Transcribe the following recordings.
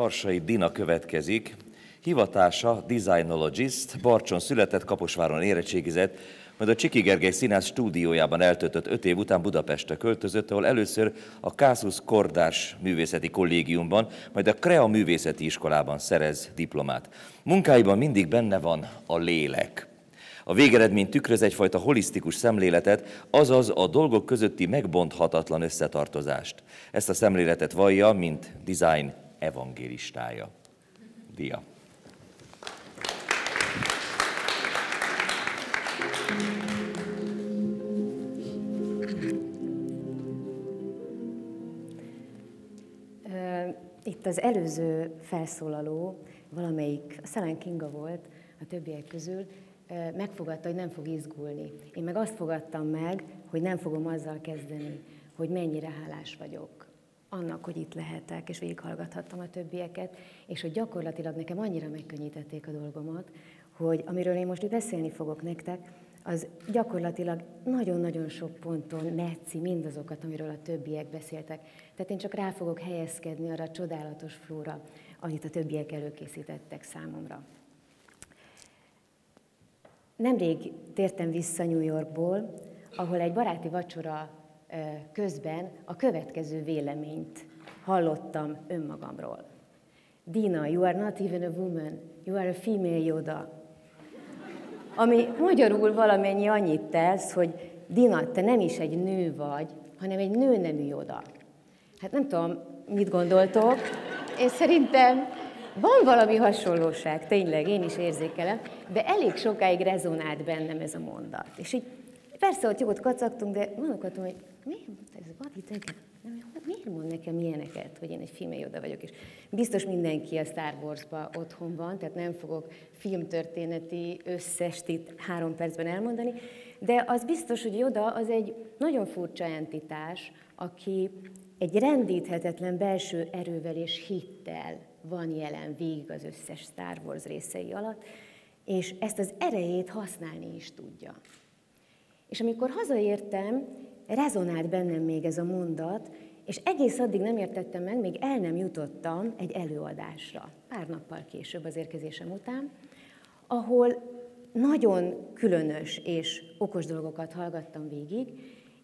Karsai Dina következik. Hivatása designologist, Barcson született, Kaposváron érettségizett, majd a Csiki Gergely színház stúdiójában eltöltött öt év után Budapestre költözött, ahol először a Kászusz Kordás Művészeti Kollégiumban, majd a Krea Művészeti Iskolában szerez diplomát. Munkáiban mindig benne van a lélek. A végeredmény tükröz egyfajta holisztikus szemléletet, azaz a dolgok közötti megbonthatatlan összetartozást. Ezt a szemléletet vallja, mint design evangélistája. Dia. Itt az előző felszólaló, valamelyik, a Szelen Kinga volt a többiek közül, megfogadta, hogy nem fog izgulni. Én meg azt fogadtam meg, hogy nem fogom azzal kezdeni, hogy mennyire hálás vagyok annak, hogy itt lehetek, és végighallgathattam a többieket, és hogy gyakorlatilag nekem annyira megkönnyítették a dolgomat, hogy amiről én most beszélni fogok nektek, az gyakorlatilag nagyon-nagyon sok ponton metszi mindazokat, amiről a többiek beszéltek. Tehát én csak rá fogok helyezkedni arra a csodálatos flóra, amit a többiek előkészítettek számomra. Nemrég tértem vissza New Yorkból, ahol egy baráti vacsora közben a következő véleményt hallottam önmagamról. Dina, you are not even a woman, you are a female Yoda. Ami magyarul valamennyi annyit tesz, hogy Dina, te nem is egy nő vagy, hanem egy nőnemű Yoda. Hát nem tudom, mit gondoltok, én szerintem van valami hasonlóság, tényleg, én is érzékelem, de elég sokáig rezonált bennem ez a mondat. És így persze ott jogot kacagtunk, de gondolkodtam, hogy miért ez a Badi Miért mond nekem ilyeneket, hogy én egy filmélyoda vagyok? És biztos mindenki a Star Wars-ba otthon van, tehát nem fogok filmtörténeti összest itt három percben elmondani, de az biztos, hogy Joda az egy nagyon furcsa entitás, aki egy rendíthetetlen belső erővel és hittel van jelen végig az összes Star Wars részei alatt, és ezt az erejét használni is tudja. És amikor hazaértem, rezonált bennem még ez a mondat, és egész addig nem értettem meg, még el nem jutottam egy előadásra, pár nappal később az érkezésem után, ahol nagyon különös és okos dolgokat hallgattam végig,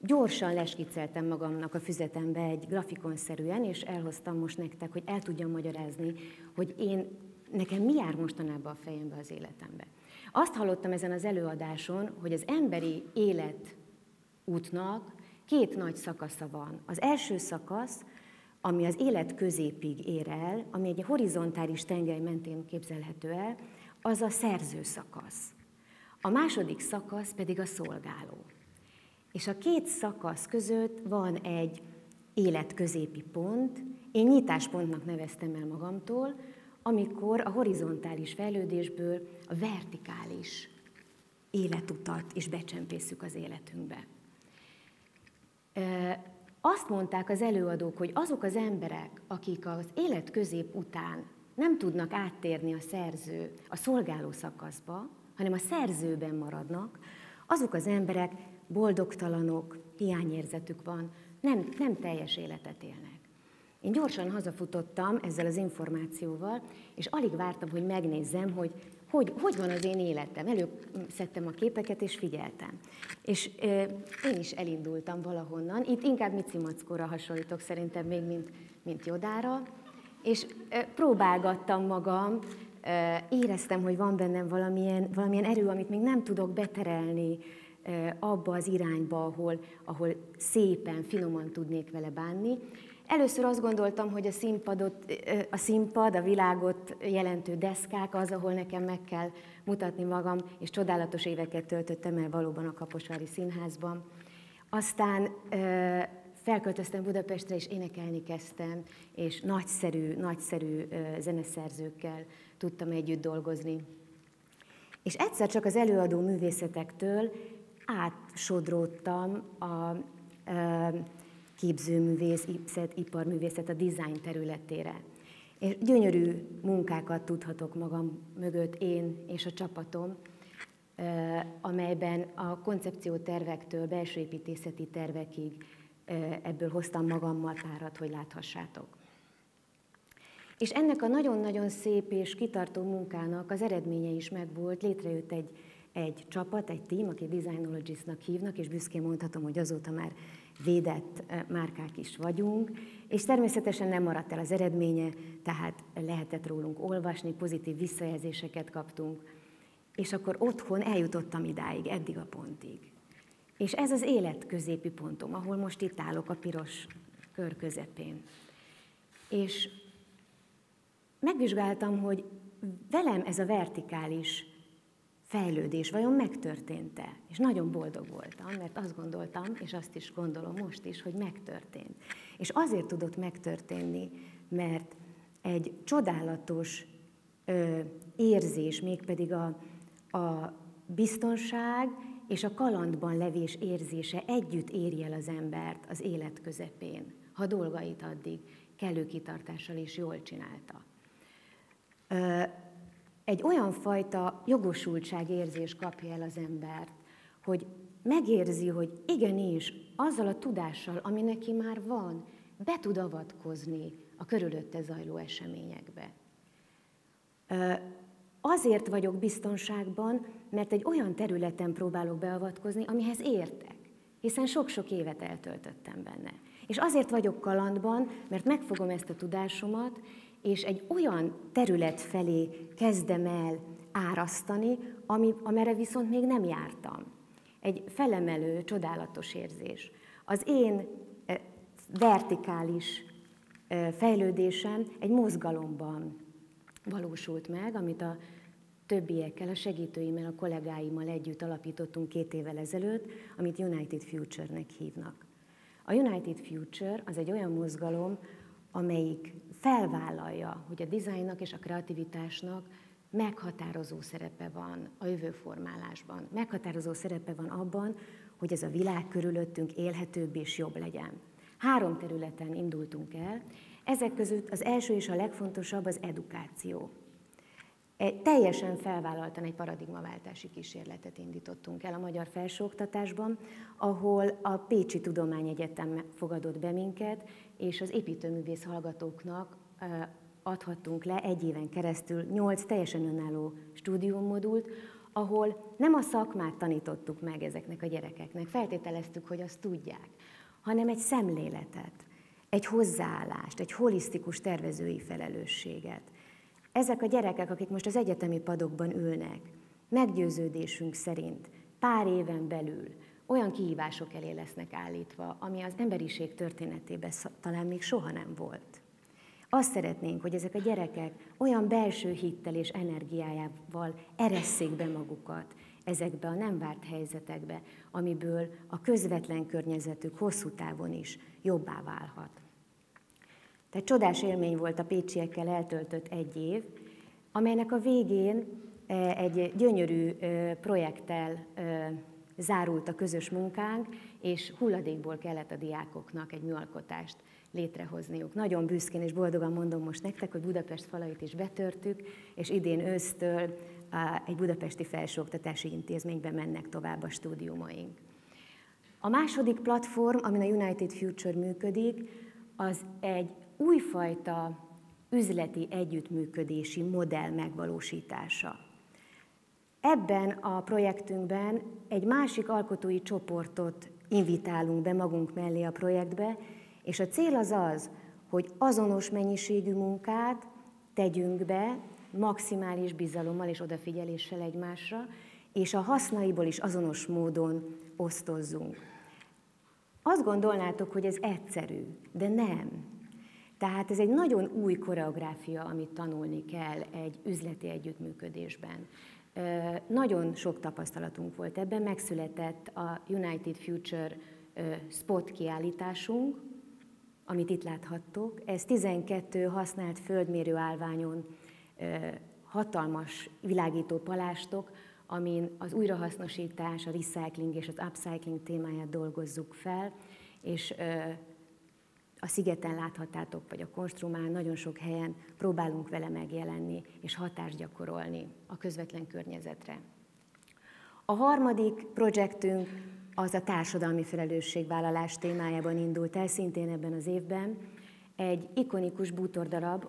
gyorsan leskiceltem magamnak a füzetembe egy grafikonszerűen, és elhoztam most nektek, hogy el tudjam magyarázni, hogy én, nekem mi jár mostanában a fejembe az életembe. Azt hallottam ezen az előadáson, hogy az emberi élet útnak két nagy szakasza van. Az első szakasz, ami az élet középig ér el, ami egy horizontális tengely mentén képzelhető el, az a szerző szakasz. A második szakasz pedig a szolgáló. És a két szakasz között van egy életközépi pont, én nyitáspontnak neveztem el magamtól, amikor a horizontális fejlődésből a vertikális életutat is becsempészük az életünkbe. Azt mondták az előadók, hogy azok az emberek, akik az élet közép után nem tudnak áttérni a szerző, a szolgáló szakaszba, hanem a szerzőben maradnak, azok az emberek boldogtalanok, hiányérzetük van, nem, nem teljes életet élnek. Én gyorsan hazafutottam ezzel az információval, és alig vártam, hogy megnézzem, hogy hogy, hogy van az én életem. Előszedtem a képeket, és figyeltem. És e, én is elindultam valahonnan. Itt inkább Mici hasonlítok szerintem még, mint, mint Jodára. És e, próbálgattam magam, e, éreztem, hogy van bennem valamilyen, valamilyen erő, amit még nem tudok beterelni e, abba az irányba, ahol, ahol szépen, finoman tudnék vele bánni. Először azt gondoltam, hogy a, színpadot, a színpad, a világot jelentő deszkák az, ahol nekem meg kell mutatni magam, és csodálatos éveket töltöttem el valóban a Kaposvári Színházban. Aztán felköltöztem Budapestre, és énekelni kezdtem, és nagyszerű, nagyszerű zeneszerzőkkel tudtam együtt dolgozni. És egyszer csak az előadó művészetektől átsodródtam a, a képzőművész, iparművészet a design területére. És gyönyörű munkákat tudhatok magam mögött én és a csapatom, amelyben a koncepciótervektől belső építészeti tervekig ebből hoztam magammal párat, hogy láthassátok. És ennek a nagyon-nagyon szép és kitartó munkának az eredménye is megvolt, létrejött egy, egy csapat, egy team, aki Designologistnak hívnak, és büszkén mondhatom, hogy azóta már védett márkák is vagyunk, és természetesen nem maradt el az eredménye, tehát lehetett rólunk olvasni, pozitív visszajelzéseket kaptunk, és akkor otthon eljutottam idáig, eddig a pontig. És ez az élet középi pontom, ahol most itt állok a piros kör közepén. És megvizsgáltam, hogy velem ez a vertikális fejlődés vajon megtörtént-e? És nagyon boldog voltam, mert azt gondoltam, és azt is gondolom most is, hogy megtörtént. És azért tudott megtörténni, mert egy csodálatos ö, érzés, mégpedig a, a biztonság és a kalandban levés érzése együtt éri el az embert az élet közepén, ha dolgait addig kellő kitartással is jól csinálta. Ö, egy olyan fajta jogosultságérzés kapja el az embert, hogy megérzi, hogy igenis, azzal a tudással, ami neki már van, be tud avatkozni a körülötte zajló eseményekbe. Azért vagyok biztonságban, mert egy olyan területen próbálok beavatkozni, amihez értek, hiszen sok-sok évet eltöltöttem benne. És azért vagyok kalandban, mert megfogom ezt a tudásomat, és egy olyan terület felé kezdem el árasztani, ami, amire viszont még nem jártam. Egy felemelő, csodálatos érzés. Az én e, vertikális e, fejlődésem egy mozgalomban valósult meg, amit a többiekkel, a segítőimmel, a kollégáimmal együtt alapítottunk két évvel ezelőtt, amit United Future-nek hívnak. A United Future az egy olyan mozgalom, amelyik felvállalja, hogy a dizájnnak és a kreativitásnak meghatározó szerepe van a jövőformálásban. Meghatározó szerepe van abban, hogy ez a világ körülöttünk élhetőbb és jobb legyen. Három területen indultunk el, ezek között az első és a legfontosabb az edukáció. Egy, teljesen felvállaltan egy paradigmaváltási kísérletet indítottunk el a magyar felsőoktatásban, ahol a Pécsi Tudományegyetem fogadott be minket, és az építőművész hallgatóknak adhattunk le egy éven keresztül nyolc teljesen önálló stúdiummodult, ahol nem a szakmát tanítottuk meg ezeknek a gyerekeknek, feltételeztük, hogy azt tudják, hanem egy szemléletet, egy hozzáállást, egy holisztikus tervezői felelősséget. Ezek a gyerekek, akik most az egyetemi padokban ülnek, meggyőződésünk szerint pár éven belül olyan kihívások elé lesznek állítva, ami az emberiség történetében talán még soha nem volt. Azt szeretnénk, hogy ezek a gyerekek olyan belső hittel és energiájával eresszék be magukat ezekbe a nem várt helyzetekbe, amiből a közvetlen környezetük hosszú távon is jobbá válhat. Tehát csodás élmény volt a pécsiekkel eltöltött egy év, amelynek a végén e, egy gyönyörű e, projekttel e, zárult a közös munkánk, és hulladékból kellett a diákoknak egy műalkotást létrehozniuk. Nagyon büszkén és boldogan mondom most nektek, hogy Budapest falait is betörtük, és idén ősztől egy budapesti felsőoktatási intézménybe mennek tovább a stúdiumaink. A második platform, amin a United Future működik, az egy újfajta üzleti együttműködési modell megvalósítása. Ebben a projektünkben egy másik alkotói csoportot invitálunk be magunk mellé a projektbe, és a cél az az, hogy azonos mennyiségű munkát tegyünk be, maximális bizalommal és odafigyeléssel egymásra, és a hasznaiból is azonos módon osztozzunk. Azt gondolnátok, hogy ez egyszerű, de nem. Tehát ez egy nagyon új koreográfia, amit tanulni kell egy üzleti együttműködésben. Nagyon sok tapasztalatunk volt ebben, megszületett a United Future spot kiállításunk, amit itt láthattok. Ez 12 használt földmérő állványon hatalmas világító palástok, amin az újrahasznosítás, a recycling és az upcycling témáját dolgozzuk fel, és a szigeten láthatátok, vagy a konstrumán nagyon sok helyen próbálunk vele megjelenni, és hatást gyakorolni a közvetlen környezetre. A harmadik projektünk az a társadalmi felelősségvállalás témájában indult el szintén ebben az évben. Egy ikonikus bútordarab,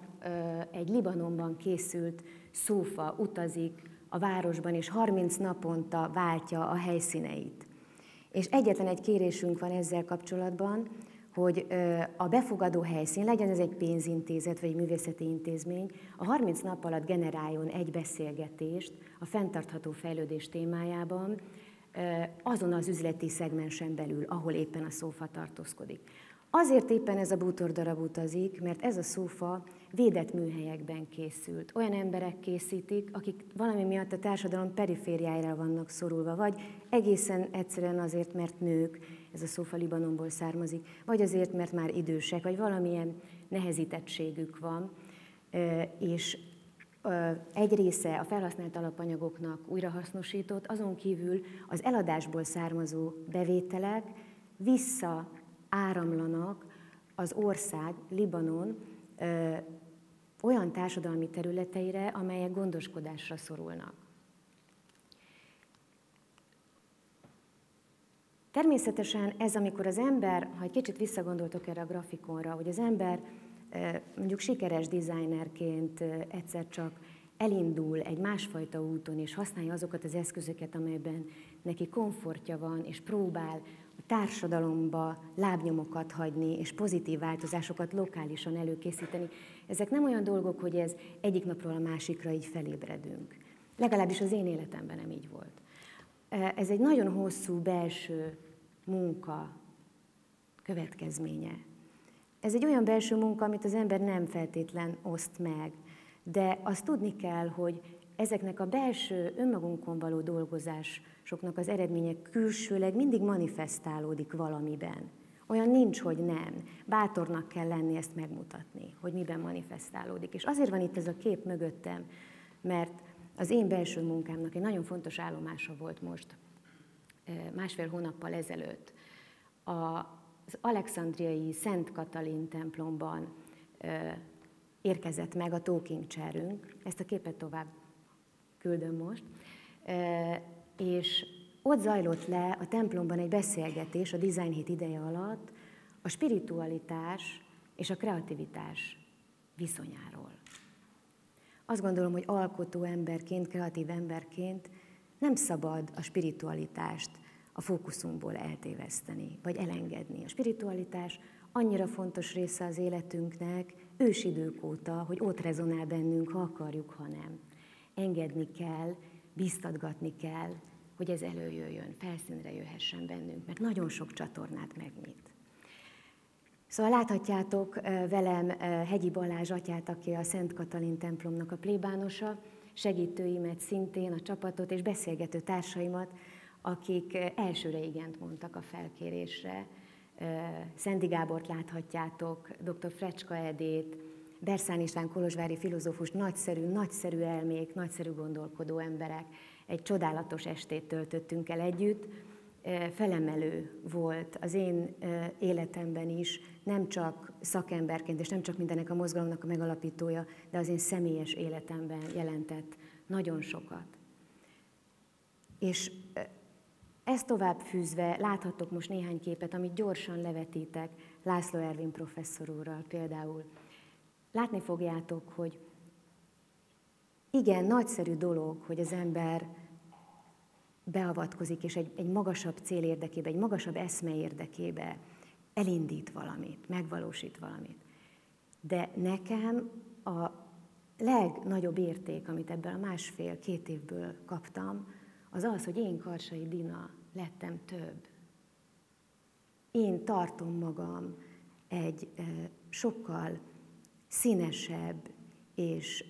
egy Libanonban készült szófa utazik a városban, és 30 naponta váltja a helyszíneit. És egyetlen egy kérésünk van ezzel kapcsolatban, hogy a befogadó helyszín, legyen ez egy pénzintézet vagy egy művészeti intézmény, a 30 nap alatt generáljon egy beszélgetést a fenntartható fejlődés témájában, azon az üzleti szegmensen belül, ahol éppen a szófa tartózkodik. Azért éppen ez a bútordarab utazik, mert ez a szófa védett műhelyekben készült. Olyan emberek készítik, akik valami miatt a társadalom perifériájára vannak szorulva, vagy egészen egyszerűen azért, mert nők, ez a szófa Libanonból származik, vagy azért, mert már idősek, vagy valamilyen nehezítettségük van, és egy része a felhasznált alapanyagoknak újrahasznosított, azon kívül az eladásból származó bevételek vissza áramlanak az ország, Libanon olyan társadalmi területeire, amelyek gondoskodásra szorulnak. Természetesen ez, amikor az ember, ha egy kicsit visszagondoltok erre a grafikonra, hogy az ember mondjuk sikeres designerként egyszer csak elindul egy másfajta úton, és használja azokat az eszközöket, amelyben neki komfortja van, és próbál a társadalomba lábnyomokat hagyni, és pozitív változásokat lokálisan előkészíteni. Ezek nem olyan dolgok, hogy ez egyik napról a másikra így felébredünk. Legalábbis az én életemben nem így volt. Ez egy nagyon hosszú belső munka következménye. Ez egy olyan belső munka, amit az ember nem feltétlen oszt meg, de azt tudni kell, hogy ezeknek a belső önmagunkon való dolgozásoknak az eredménye külsőleg mindig manifestálódik valamiben. Olyan nincs, hogy nem. Bátornak kell lenni ezt megmutatni, hogy miben manifestálódik. És azért van itt ez a kép mögöttem, mert az én belső munkámnak egy nagyon fontos állomása volt most, másfél hónappal ezelőtt. Az alexandriai Szent Katalin templomban érkezett meg a talking chairünk, ezt a képet tovább küldöm most, és ott zajlott le a templomban egy beszélgetés a Design Hit ideje alatt a spiritualitás és a kreativitás viszonyáról. Azt gondolom, hogy alkotó emberként, kreatív emberként nem szabad a spiritualitást a fókuszunkból eltéveszteni, vagy elengedni. A spiritualitás annyira fontos része az életünknek ősidők óta, hogy ott rezonál bennünk, ha akarjuk, ha nem. Engedni kell, biztatgatni kell, hogy ez előjöjjön, felszínre jöhessen bennünk, mert nagyon sok csatornát megnyit. Szóval láthatjátok velem Hegyi Balázs atyát, aki a Szent Katalin templomnak a plébánosa, segítőimet szintén, a csapatot és beszélgető társaimat, akik elsőre igent mondtak a felkérésre. Szendi Gábort láthatjátok, dr. Frecska Edét, Berszán István Kolozsvári filozófus, nagyszerű, nagyszerű elmék, nagyszerű gondolkodó emberek. Egy csodálatos estét töltöttünk el együtt. Felemelő volt az én életemben is, nem csak szakemberként, és nem csak mindenek a mozgalomnak a megalapítója, de az én személyes életemben jelentett nagyon sokat. És ezt tovább fűzve láthatok most néhány képet, amit gyorsan levetítek László Ervin professzor úrral például. Látni fogjátok, hogy igen, nagyszerű dolog, hogy az ember beavatkozik, és egy, egy magasabb cél érdekébe, egy magasabb eszme érdekébe elindít valamit, megvalósít valamit. De nekem a legnagyobb érték, amit ebből a másfél-két évből kaptam, az az, hogy én Karsai Dina lettem több. Én tartom magam egy sokkal színesebb és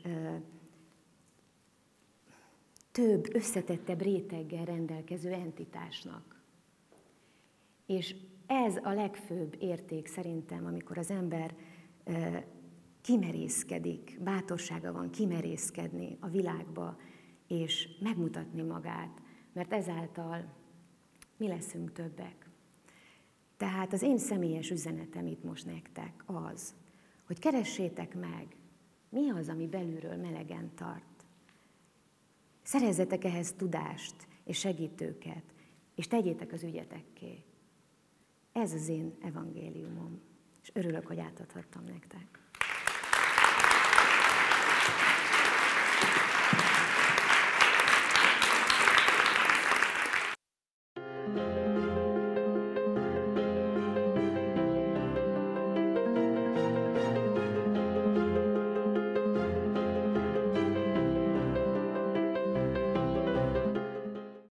több, összetettebb réteggel rendelkező entitásnak. És ez a legfőbb érték szerintem, amikor az ember kimerészkedik, bátorsága van kimerészkedni a világba, és megmutatni magát, mert ezáltal mi leszünk többek. Tehát az én személyes üzenetem itt most nektek az, hogy keressétek meg, mi az, ami belülről melegen tart. Szerezzetek ehhez tudást és segítőket, és tegyétek az ügyetekké. Ez az én evangéliumom, és örülök, hogy átadhattam nektek.